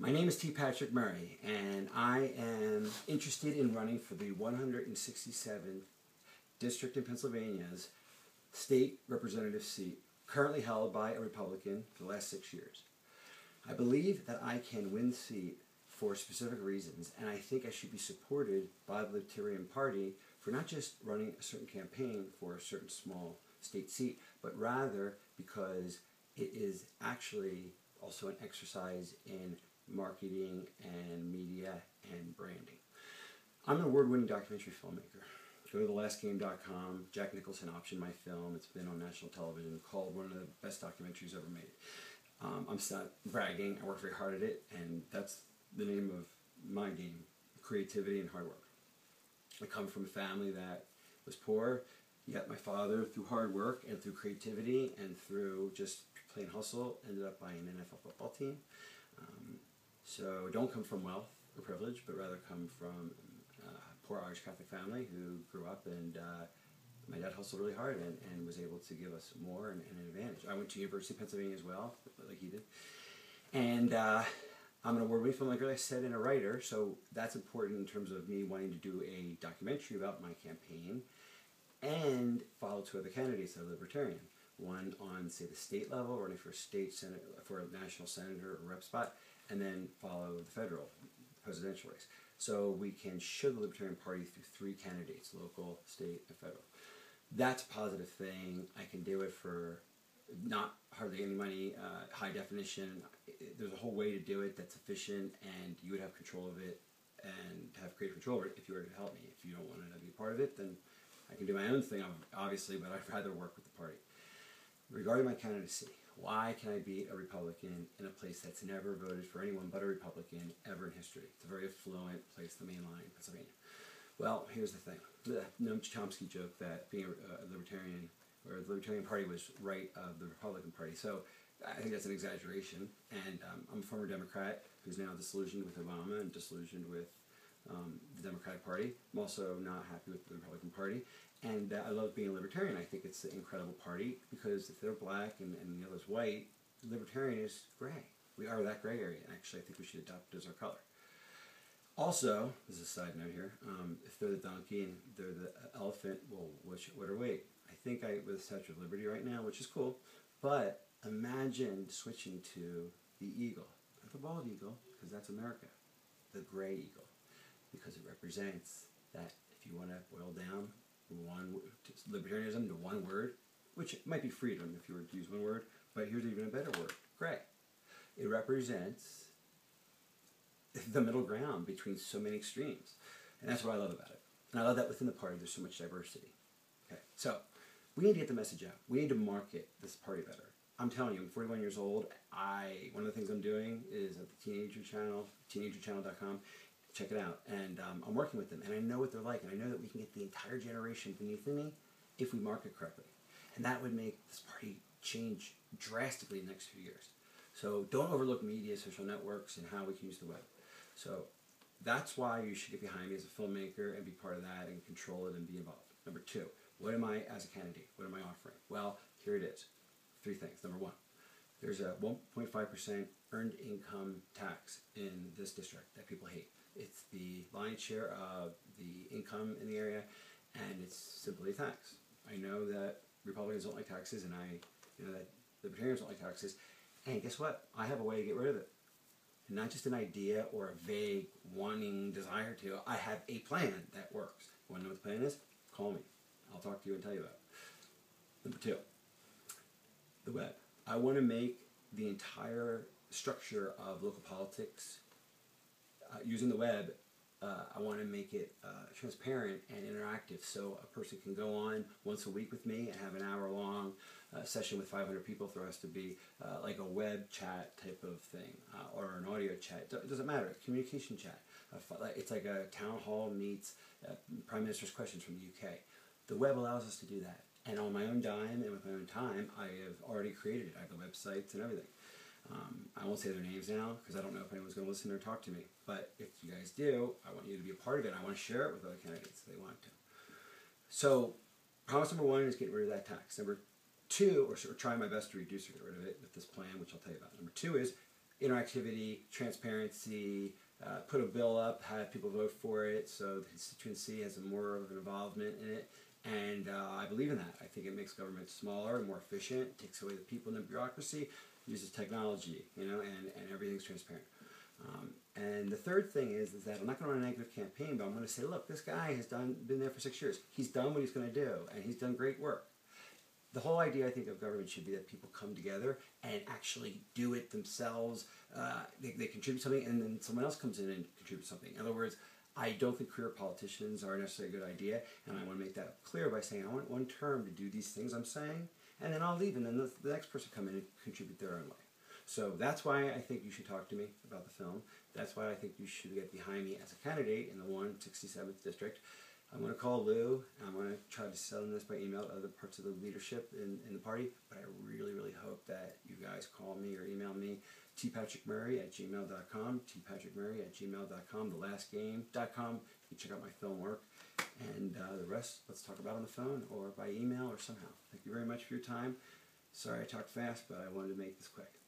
My name is T. Patrick Murray, and I am interested in running for the 167th District in Pennsylvania's state representative seat, currently held by a Republican for the last six years. I believe that I can win the seat for specific reasons, and I think I should be supported by the Libertarian Party for not just running a certain campaign for a certain small state seat, but rather because it is actually also an exercise in marketing and media and branding. I'm an award winning documentary filmmaker. Go to thelastgame.com. Jack Nicholson optioned my film. It's been on national television, called one of the best documentaries ever made. Um, I'm not bragging. I worked very hard at it, and that's the name of my game creativity and hard work. I come from a family that was poor, yet my father, through hard work and through creativity and through just plain hustle, ended up buying an NFL football team. Um, so don't come from wealth or privilege, but rather come from uh, a poor Irish Catholic family who grew up and uh, my dad hustled really hard and, and was able to give us more and, and, an advantage. I went to University of Pennsylvania as well, like he did. And uh, I'm an award-winning filmmaker, like I said, and a writer, so that's important in terms of me wanting to do a documentary about my campaign and follow two other candidates that are libertarian. One on, say, the state level, running for state senate, for a national senator or rep spot, and then follow the federal presidential race. So we can show the Libertarian Party through three candidates, local, state, and federal. That's a positive thing. I can do it for not hardly any money, uh, high definition. There's a whole way to do it that's efficient, and you would have control of it and have creative control over it if you were to help me. If you don't want to be part of it, then I can do my own thing, obviously, but I'd rather work with the party. Regarding my candidacy, why can I beat a Republican in a place that's never voted for anyone but a Republican ever in history? It's a very affluent place, the main line, Pennsylvania. Well, here's the thing. The Noam Chomsky joke that being a libertarian or the Libertarian Party was right of the Republican Party. So I think that's an exaggeration. And um, I'm a former Democrat who's now disillusioned with Obama and disillusioned with um, the Democratic Party. I'm also not happy with the Republican Party. And uh, I love being a libertarian. I think it's an incredible party because if they're black and, and the other's white, libertarian is gray. We are that gray area. Actually, I think we should adopt it as our color. Also, as a side note here, um, if they're the donkey and they're the elephant, well, which, what are we? I think I with the Statue of Liberty right now, which is cool. But imagine switching to the eagle, not the bald eagle, because that's America, the gray eagle, because it represents that if you want to boil down one libertarianism to one word, which might be freedom if you were to use one word, but here's even a better word, gray. It represents the middle ground between so many extremes. And that's what I love about it. And I love that within the party there's so much diversity. Okay, so we need to get the message out. We need to market this party better. I'm telling you, I'm 41 years old. I one of the things I'm doing is at the Teenager Channel, teenagerchannel.com. Check it out, and um, I'm working with them, and I know what they're like, and I know that we can get the entire generation beneath me if we market correctly, and that would make this party change drastically in the next few years. So don't overlook media, social networks, and how we can use the web. So that's why you should get behind me as a filmmaker and be part of that and control it and be involved. Number two, what am I as a candidate? What am I offering? Well, here it is. Three things. Number one, there's a 1.5% earned income tax in this district that people hate. It's the lion's share of the income in the area, and it's simply a tax. I know that Republicans don't like taxes, and I you know that Libertarians don't like taxes. And guess what? I have a way to get rid of it. And not just an idea or a vague wanting desire to. I have a plan that works. You want to know what the plan is? Call me. I'll talk to you and tell you about. Number two, the web. I want to make the entire structure of local politics uh, using the web. Uh, I want to make it uh, transparent and interactive so a person can go on once a week with me and have an hour long uh, session with 500 people. for us to be uh, like a web chat type of thing uh, or an audio chat, it doesn't matter. Communication chat. it's like a town hall meets Prime Minister's questions from the UK. The web allows us to do that. And on my own dime and with my own time, I have already created it. I have the websites and everything. Um, I won't say their names now because I don't know if anyone's going to listen or talk to me. But if you guys do, I want you to be a part of it. I want to share it with other candidates if they want to. So, promise number one is getting rid of that tax. Number two, or, or trying my best to reduce or get rid of it with this plan, which I'll tell you about. Number two is interactivity, transparency, uh, put a bill up, have people vote for it, so the constituency has a more of an involvement in it. And uh, I believe in that. I think it makes government smaller and more efficient, takes away the people in the bureaucracy, uses technology, you know, and, and everything's transparent. Um, and the third thing is, is that I'm not going to run a negative campaign, but I'm going to say, look, this guy has done been there for six years. He's done what he's going to do, and he's done great work. The whole idea, I think, of government should be that people come together and actually do it themselves. Uh, they, they contribute something, and then someone else comes in and contributes something. In other words, I don't think career politicians are necessarily a good idea, and I want to make that clear by saying I want one term to do these things I'm saying, and then I'll leave, and then the, the next person come in and contribute their own way. So that's why I think you should talk to me about the film. That's why I think you should get behind me as a candidate in the 167th district. I'm going to call Lou. I'm going to try to send this by email to other parts of the leadership in, in the party. But I really, really hope that you guys call me or email me tpatrickmurray at gmail.com, tpatrickmurray at gmail.com, thelastgame.com. You can check out my film work. And uh, the rest, let's talk about on the phone or by email or somehow. Thank you very much for your time. Sorry I talked fast, but I wanted to make this quick.